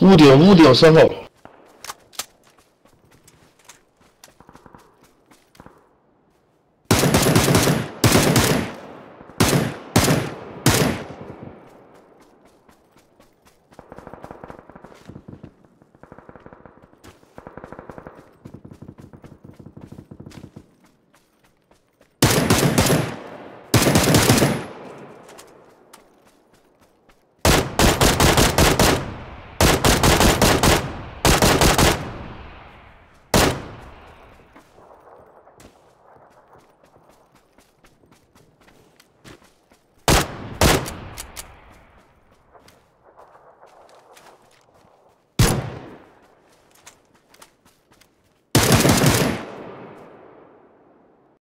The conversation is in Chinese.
屋顶屋顶身后。